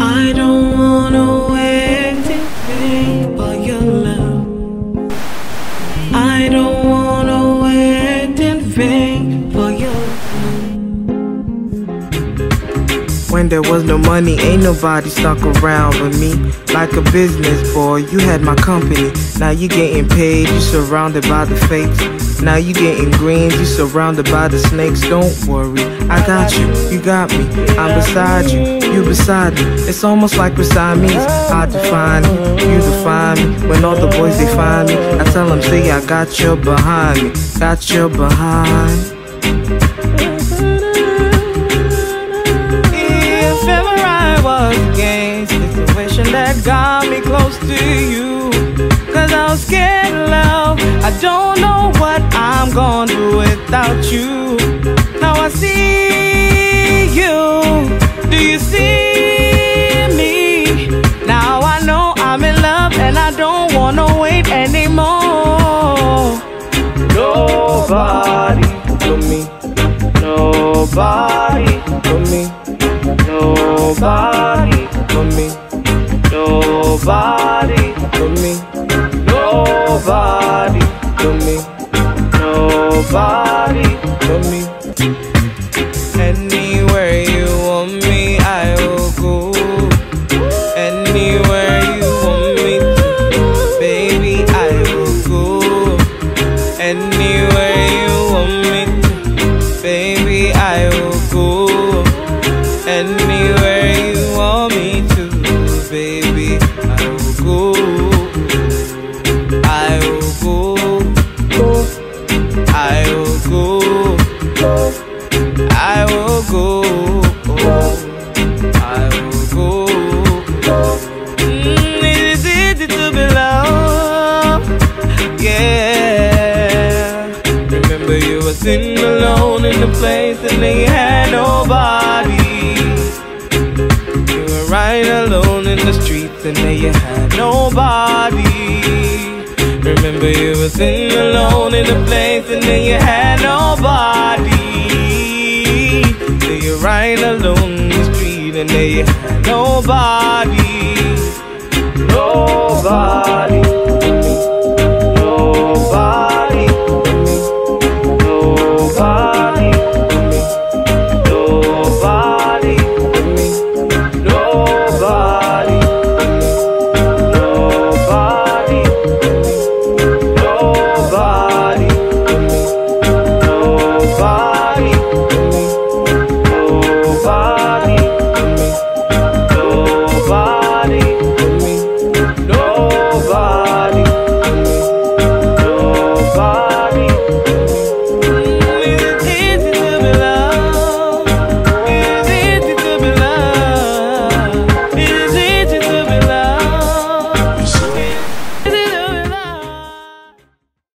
I don't wanna wait to pay for your love. I don't wanna When there was no money, ain't nobody stuck around but me. Like a business boy, you had my company. Now you getting paid, you surrounded by the fakes. Now you getting greens, you surrounded by the snakes. Don't worry, I got you, you got me. I'm beside you, you beside me. It's almost like beside me. I define you, you define me. When all the boys they find me, I tell them, say I got you behind me, got you behind. Me close to you. Cause I was scared of love. I don't know what I'm gonna do without you. Now I see you. Do you see me? Now I know I'm in love and I don't wanna wait anymore. Nobody but me. Nobody but me. Nobody. Nobody but me. Nobody but me. Nobody but me. I will go. I will go. I will go. I will go. It is easy to be loved. Yeah. Remember you were sitting alone in the place and then you had nobody. And then you had nobody. Remember you were sitting alone in the place and then you had nobody. Then you're right alone in the street and then you had. Nobody